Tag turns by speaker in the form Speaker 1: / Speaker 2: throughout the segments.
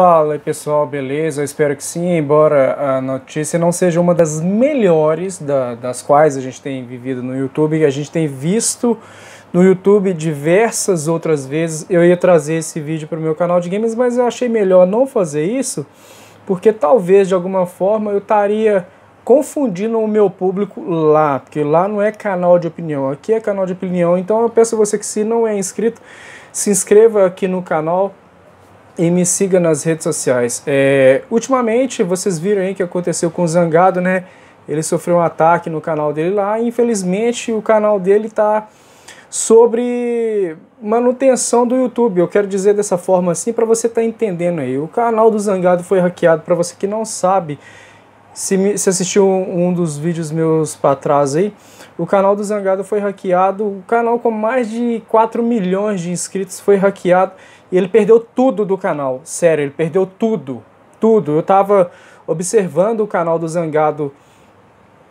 Speaker 1: Fala aí pessoal, beleza? Eu espero que sim, embora a notícia não seja uma das melhores da, das quais a gente tem vivido no YouTube, a gente tem visto no YouTube diversas outras vezes. Eu ia trazer esse vídeo para o meu canal de games, mas eu achei melhor não fazer isso, porque talvez de alguma forma eu estaria confundindo o meu público lá, porque lá não é canal de opinião, aqui é canal de opinião. Então eu peço a você que se não é inscrito, se inscreva aqui no canal e me siga nas redes sociais. É, ultimamente, vocês viram aí que aconteceu com o Zangado, né? Ele sofreu um ataque no canal dele lá e infelizmente o canal dele está sobre manutenção do YouTube. Eu quero dizer dessa forma assim para você estar tá entendendo aí. O canal do Zangado foi hackeado para você que não sabe. Se, se assistiu um, um dos vídeos meus para trás aí, o canal do Zangado foi hackeado. O canal com mais de 4 milhões de inscritos foi hackeado e ele perdeu tudo do canal. Sério, ele perdeu tudo. Tudo. Eu tava observando o canal do Zangado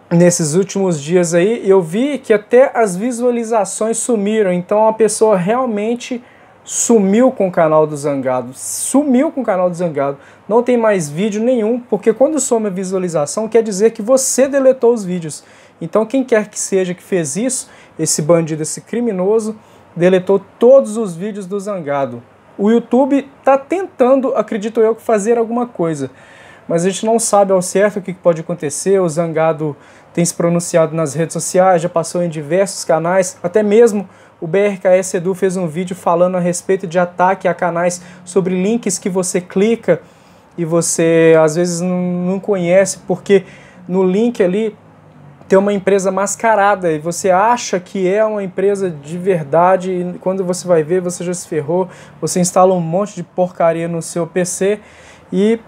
Speaker 1: nesses últimos dias aí e eu vi que até as visualizações sumiram. Então a pessoa realmente sumiu com o canal do Zangado. Sumiu com o canal do Zangado. Não tem mais vídeo nenhum, porque quando some a visualização quer dizer que você deletou os vídeos. Então quem quer que seja que fez isso, esse bandido, esse criminoso, deletou todos os vídeos do Zangado o YouTube está tentando, acredito eu, fazer alguma coisa. Mas a gente não sabe ao certo o que pode acontecer. O Zangado tem se pronunciado nas redes sociais, já passou em diversos canais, até mesmo o BRKS Edu fez um vídeo falando a respeito de ataque a canais sobre links que você clica e você às vezes não conhece, porque no link ali ter uma empresa mascarada e você acha que é uma empresa de verdade e quando você vai ver você já se ferrou, você instala um monte de porcaria no seu PC e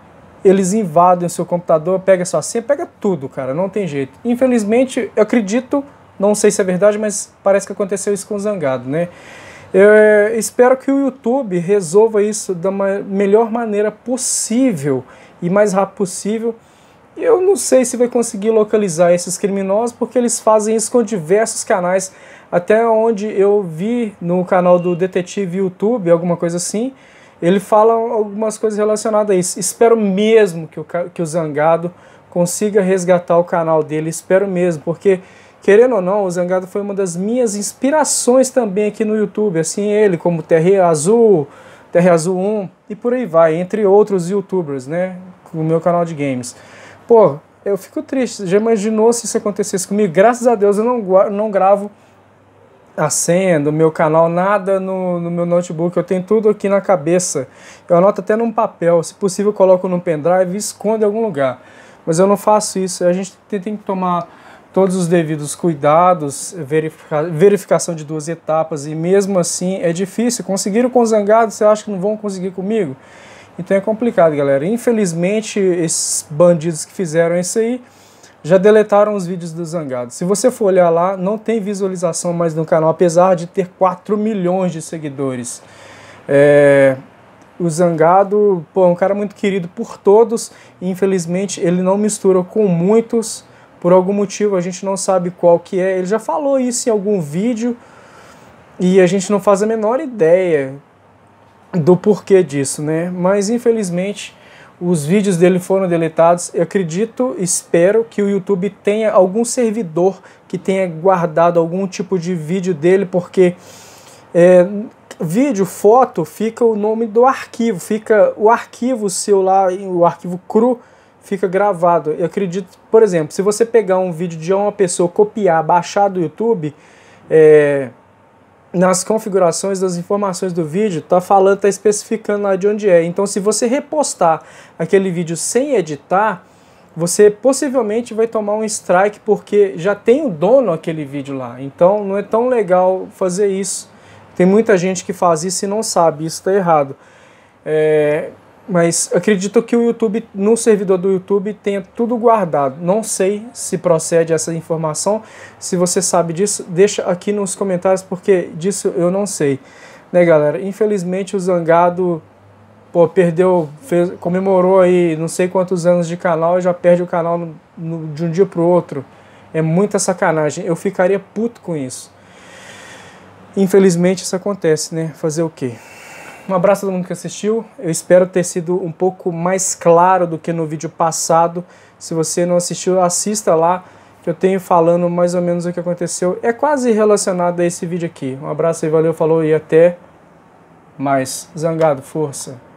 Speaker 1: eles invadem o seu computador, pega sua senha, pega tudo, cara, não tem jeito. Infelizmente, eu acredito, não sei se é verdade, mas parece que aconteceu isso com o Zangado, né? Eu é, espero que o YouTube resolva isso da melhor maneira possível e mais rápido possível eu não sei se vai conseguir localizar esses criminosos porque eles fazem isso com diversos canais, até onde eu vi no canal do Detetive YouTube, alguma coisa assim, ele fala algumas coisas relacionadas a isso. Espero mesmo que o, que o Zangado consiga resgatar o canal dele, espero mesmo, porque querendo ou não, o Zangado foi uma das minhas inspirações também aqui no YouTube, assim ele como Terra Azul, Terra Azul 1 e por aí vai, entre outros youtubers, né, no meu canal de games. Pô, eu fico triste. Já imaginou se isso acontecesse comigo? Graças a Deus eu não, não gravo a senha do meu canal, nada no, no meu notebook. Eu tenho tudo aqui na cabeça. Eu anoto até num papel. Se possível, eu coloco num pendrive e escondo em algum lugar. Mas eu não faço isso. A gente tem, tem que tomar todos os devidos cuidados, verifica, verificação de duas etapas, e mesmo assim é difícil. Conseguiram com os zangados, você acha que não vão conseguir comigo? Então é complicado, galera. Infelizmente, esses bandidos que fizeram isso aí já deletaram os vídeos do Zangado. Se você for olhar lá, não tem visualização mais no canal, apesar de ter 4 milhões de seguidores. É... O Zangado, pô, é um cara muito querido por todos, e infelizmente ele não mistura com muitos, por algum motivo, a gente não sabe qual que é. Ele já falou isso em algum vídeo, e a gente não faz a menor ideia do porquê disso, né? Mas infelizmente os vídeos dele foram deletados. Eu acredito, espero que o YouTube tenha algum servidor que tenha guardado algum tipo de vídeo dele, porque é, vídeo, foto, fica o nome do arquivo, fica o arquivo seu lá, o arquivo cru fica gravado. Eu acredito, por exemplo, se você pegar um vídeo de uma pessoa, copiar, baixar do YouTube, é, nas configurações das informações do vídeo, tá falando, tá especificando lá de onde é. Então, se você repostar aquele vídeo sem editar, você possivelmente vai tomar um strike porque já tem o dono aquele vídeo lá. Então, não é tão legal fazer isso. Tem muita gente que faz isso e não sabe, isso está errado. É, mas acredito que o YouTube, no servidor do YouTube, tenha tudo guardado. Não sei se procede essa informação. Se você sabe disso, deixa aqui nos comentários, porque disso eu não sei. Né, galera? Infelizmente o Zangado pô, perdeu, fez, comemorou aí não sei quantos anos de canal e já perde o canal no, no, de um dia pro outro. É muita sacanagem. Eu ficaria puto com isso. Infelizmente isso acontece, né? Fazer o quê? Um abraço a todo mundo que assistiu. Eu espero ter sido um pouco mais claro do que no vídeo passado. Se você não assistiu, assista lá, que eu tenho falando mais ou menos o que aconteceu. É quase relacionado a esse vídeo aqui. Um abraço aí, valeu, falou e até mais. Zangado, força.